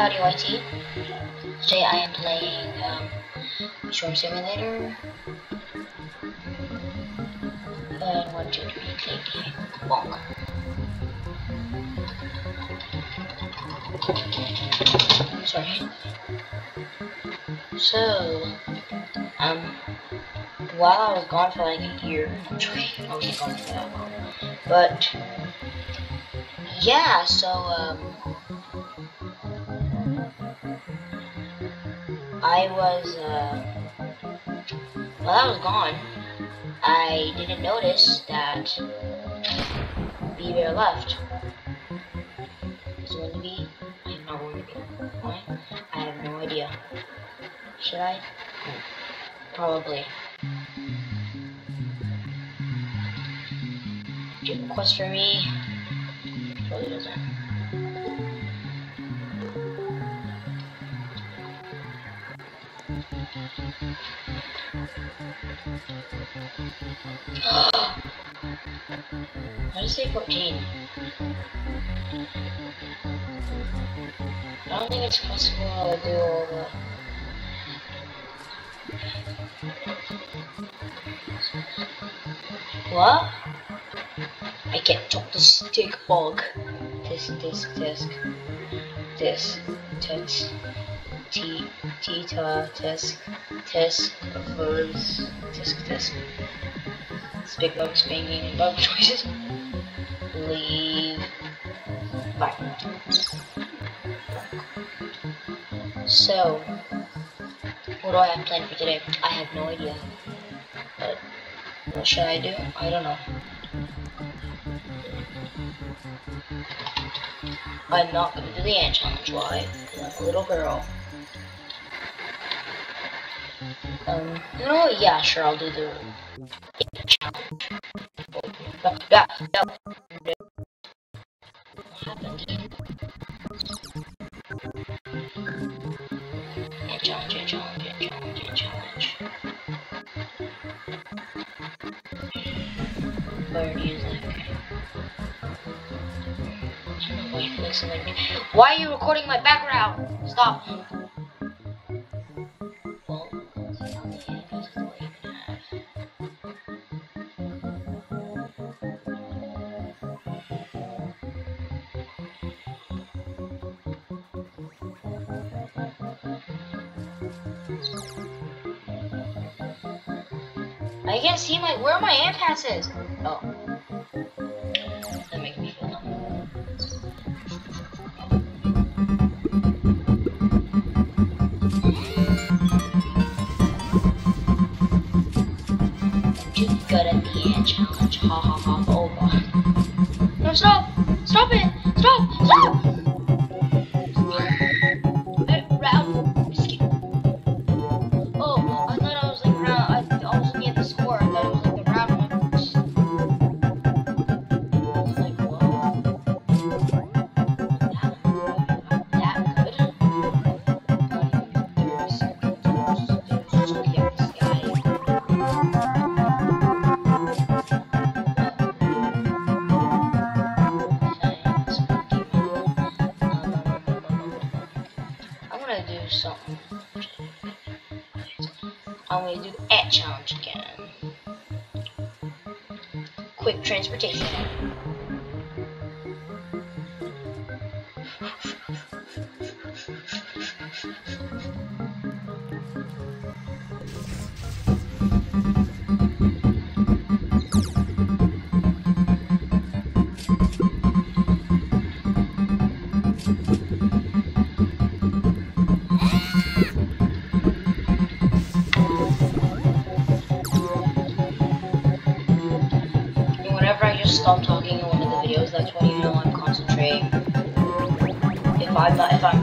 Howdy YT. Today I am playing um, Swarm Simulator. And one, two, three, click, bonk. Sorry. So, um, while I was gone for like a year, I wasn't gone for that long, but yeah, so um, I was uh, while I was gone, I didn't notice that Bee Bear left. Is it going to be? I'm not going to be. Why? I have no idea. Should I? Probably. Do you have a quest for me? Probably doesn't. Why say 14? I don't think it's possible to do all the... What? I can't talk the stick bug. This, this, this, this, tits, tita, tisk, tisk, fuzz, tisk, tisk. Stick bug spanking and bug noises. Leave. Bye. So, what do I have planned for today? I have no idea. But what should I do? I don't know. I'm not gonna do the ant challenge. Why? Because I'm a little girl. Um, no, yeah, sure, I'll do the challenge. Oh, yeah, yeah, yeah. Happened? Challenge, ant challenge, ant challenge, challenge. Where do you. Why are you recording my background? Stop. I can't see my where my ant? Oh. Too good at the ant challenge. Ha ha ha. Gonna do the at challenge again. Quick transportation. Just stop talking in one of the videos, that's when you know I'm concentrating. If I'm not, if I'm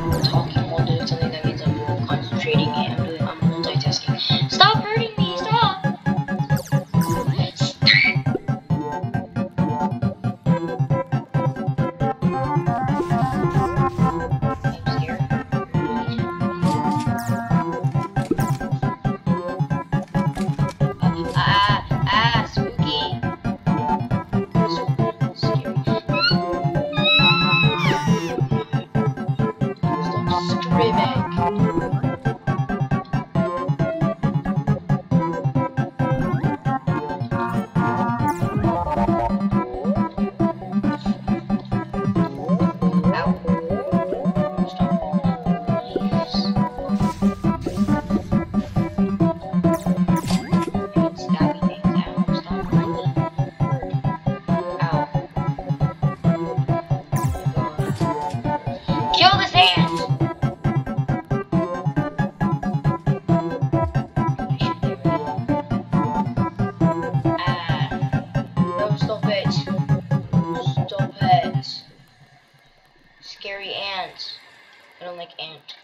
like ant.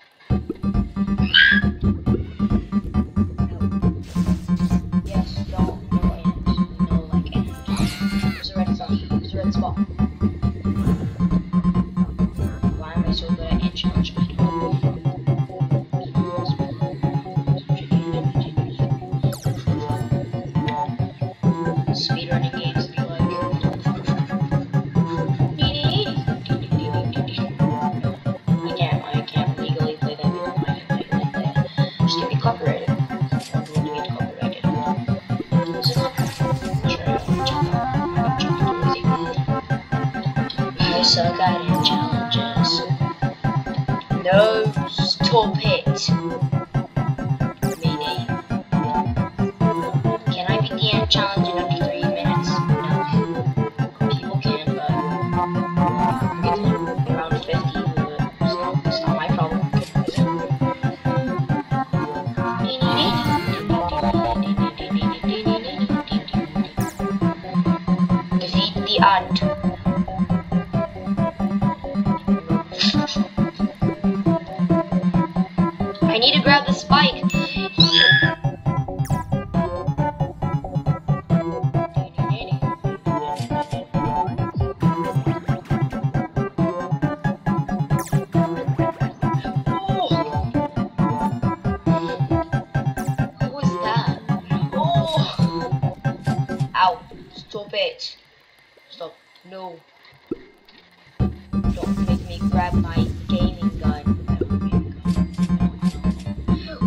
Grab my gaming gun.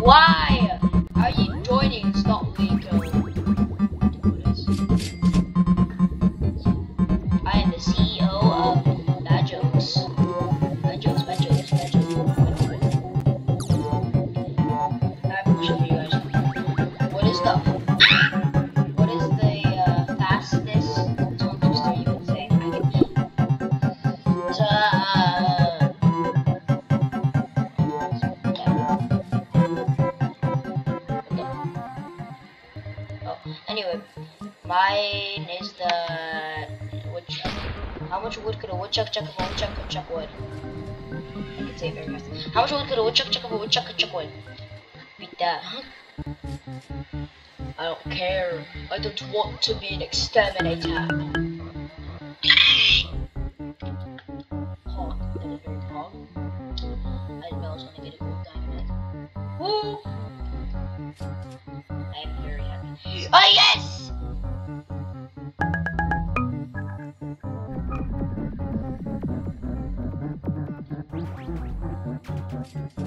Why are you joining? It's wood chuck if a woodchuck could chuck wood? I can say very fast. How much wood could a woodchuck chuck a woodchuck chuck wood? Beat that. I don't care. I don't want to be an exterminator.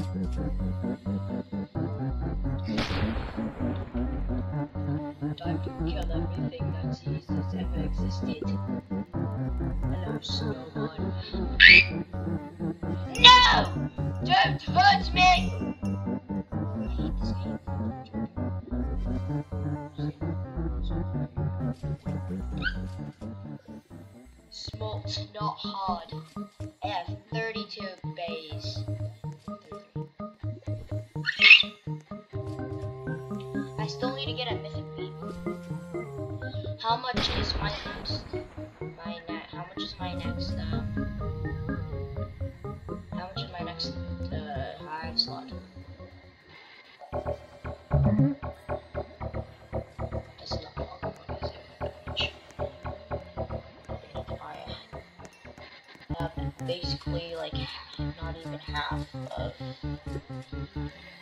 Time to kill everything that ever existed. Hello. No! Don't hurt me! Smoke's not hard. Much is my next? Basically like not even half of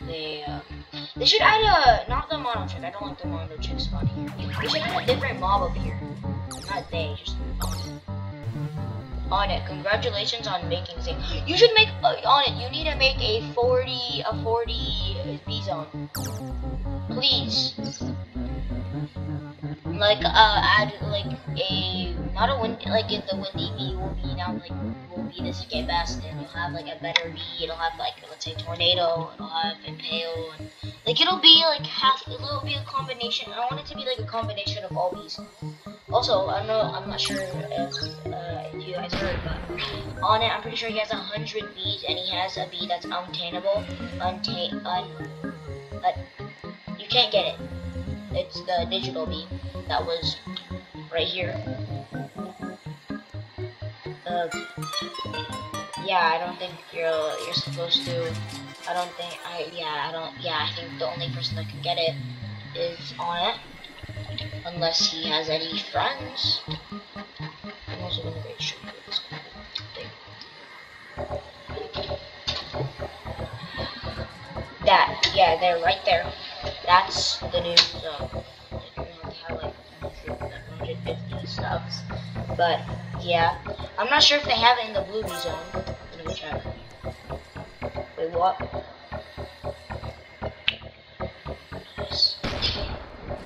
the. Um, they should add a not the Mondo Chick. I don't like the Mondo Chick spawn here. They should add a different mob up here. Not they, just on. Onett. Congratulations on making thing. You should make uh, Onett. You need to make a 40 a 40 B zone. Please. Like uh add like a not a wind like if the Windy Bee will be now like will be the skip best and you'll have like a better V. It'll have like let's say tornado. It'll have impale and like it'll be like half. It'll be a combination. I want it to be like a combination of all these. Also, I don't know. I'm not sure if, uh, you guys heard, but Onett, I'm pretty sure he has a hundred bees, and he has a bee that's untainable. Unta- un. Uh, you can't get it. It's the digital bee that was right here. Uh, yeah, I don't think you're you're supposed to. I don't think I yeah I don't yeah I think the only person that can get it is on it unless he has any friends. I'm also gonna this thing. That yeah they're right there. That's the new zone. You have to have like 150 subs, but yeah. I'm not sure if they have it in the Bluebee zone. Let me check. Wait, what?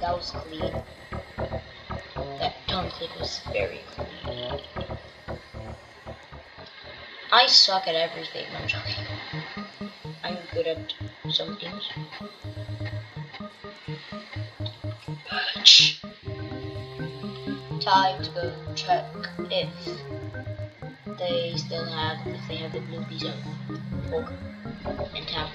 That was clean. That tongue clip was very clean. I suck at everything, I'm joking. I'm good at some things. Time to go check if they still have, if they have the Bluebee zone org in town.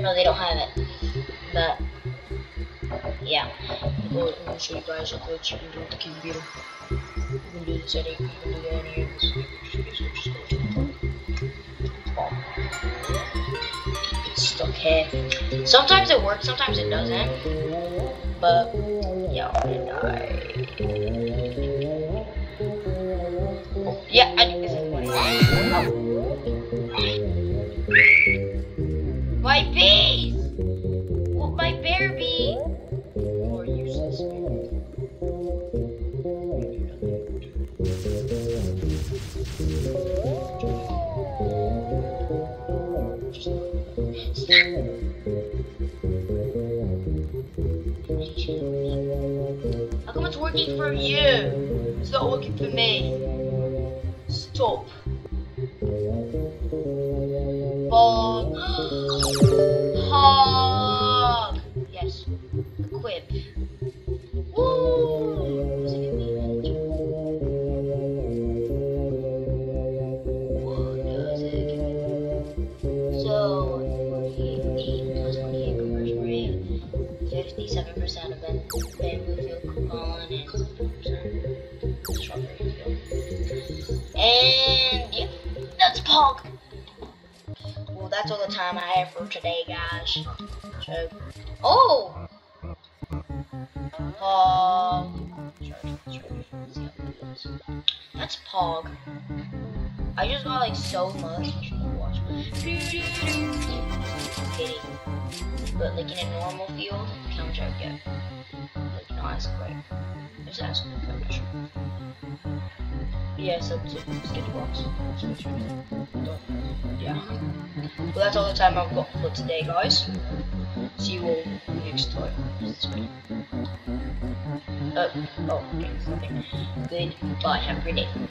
No, they don't have it, but yeah. I'm gonna show you guys you can do with the computer. You can do the setting, you can do any of this. Stuck here. Sometimes it works, sometimes it doesn't. But yeah, gonna die. Yeah, I How come it's working for you? It's not working for me. Stop. 57% of pollen, and 50% strawberry field. And yeah, that's Pog. Well, that's all the time I have for today, guys. So, oh! Pog. That's Pog. I just got like so much. But like in a normal field, how much I would get? Like not as quick. Just ask me how much. Yeah, sub to Sk3tchedBloxx. Yeah. Well, that's all the time I've got for today, guys. See you all next time. Uh, oh, okay, nothing. Goodbye. Have a great day.